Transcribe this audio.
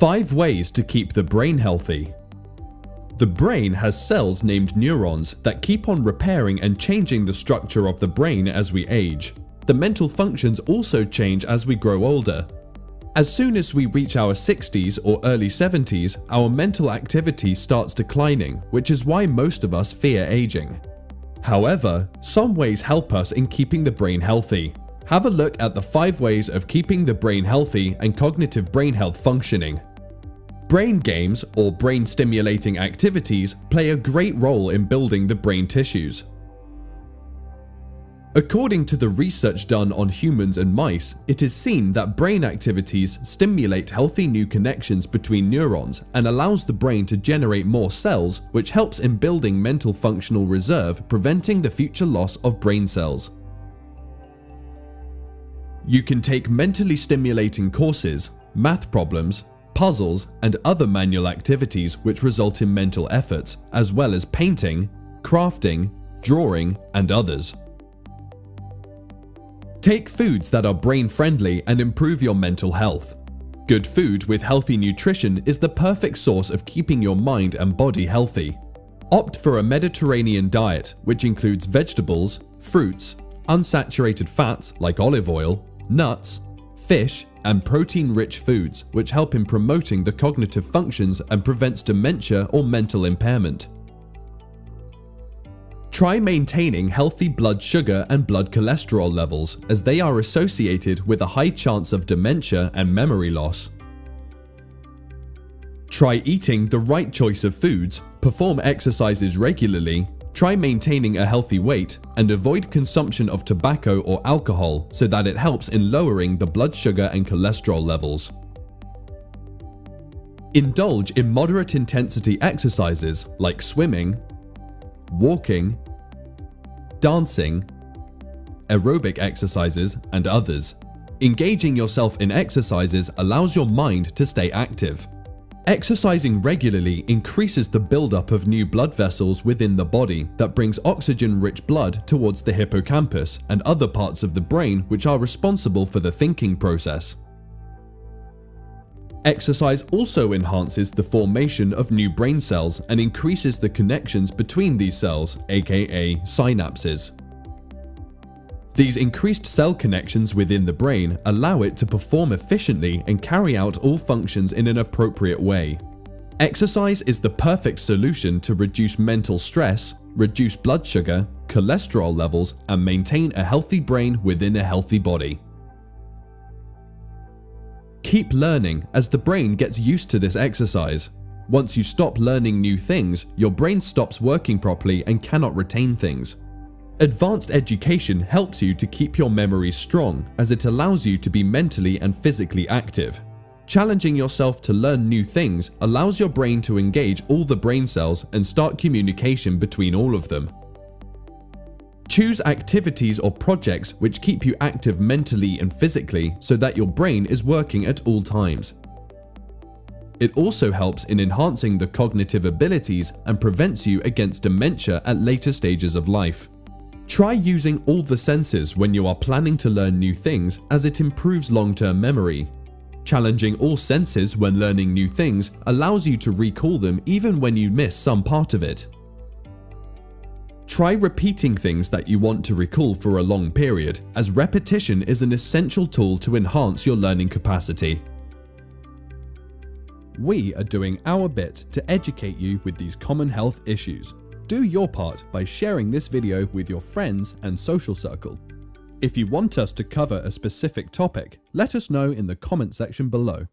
5 ways to keep the brain healthy. The brain has cells named neurons that keep on repairing and changing the structure of the brain as we age. The mental functions also change as we grow older. As soon as we reach our 60s or early 70s, our mental activity starts declining, which is why most of us fear aging. However, some ways help us in keeping the brain healthy. Have a look at the 5 ways of keeping the brain healthy and cognitive brain health functioning. Brain games, or brain stimulating activities, play a great role in building the brain tissues. According to the research done on humans and mice, it is seen that brain activities stimulate healthy new connections between neurons and allows the brain to generate more cells, which helps in building mental functional reserve, preventing the future loss of brain cells. You can take mentally stimulating courses, math problems, puzzles, and other manual activities which result in mental effort, as well as painting, crafting, drawing, and others. Take foods that are brain friendly and improve your mental health. Good food with healthy nutrition is the perfect source of keeping your mind and body healthy. Opt for a Mediterranean diet, which includes vegetables, fruits, unsaturated fats like olive oil, nuts, fish, and protein-rich foods, which help in promoting the cognitive functions and prevents dementia or mental impairment. Try maintaining healthy blood sugar and blood cholesterol levels as they are associated with a high chance of dementia and memory loss. Try eating the right choice of foods, perform exercises regularly, Try maintaining a healthy weight and avoid consumption of tobacco or alcohol so that it helps in lowering the blood sugar and cholesterol levels. Indulge in moderate intensity exercises like swimming, walking, dancing, aerobic exercises, and others. Engaging yourself in exercises allows your mind to stay active. Exercising regularly increases the buildup of new blood vessels within the body that brings oxygen-rich blood towards the hippocampus and other parts of the brain which are responsible for the thinking process. Exercise also enhances the formation of new brain cells and increases the connections between these cells, aka synapses. These increased cell connections within the brain allow it to perform efficiently and carry out all functions in an appropriate way. Exercise is the perfect solution to reduce mental stress, reduce blood sugar, cholesterol levels, and maintain a healthy brain within a healthy body. Keep learning as the brain gets used to this exercise. Once you stop learning new things, your brain stops working properly and cannot retain things. Advanced education helps you to keep your memory strong as it allows you to be mentally and physically active. Challenging yourself to learn new things allows your brain to engage all the brain cells and start communication between all of them. Choose activities or projects which keep you active mentally and physically so that your brain is working at all times. It also helps in enhancing the cognitive abilities and prevents you against dementia at later stages of life. Try using all the senses when you are planning to learn new things as it improves long-term memory. Challenging all senses when learning new things allows you to recall them even when you miss some part of it. Try repeating things that you want to recall for a long period, as repetition is an essential tool to enhance your learning capacity. We are doing our bit to educate you with these common health issues. Do your part by sharing this video with your friends and social circle. If you want us to cover a specific topic, let us know in the comment section below.